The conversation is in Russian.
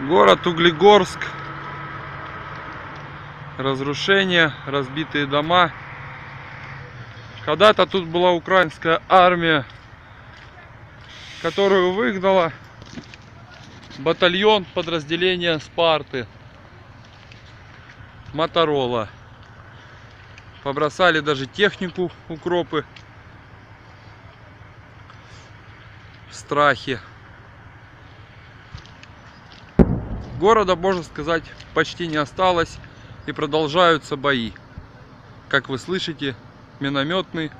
Город Углегорск. Разрушения, разбитые дома. Когда-то тут была украинская армия, которую выгнала батальон подразделения Спарты. Моторола. Побросали даже технику укропы. В страхе. Города, можно сказать, почти не осталось и продолжаются бои. Как вы слышите, минометный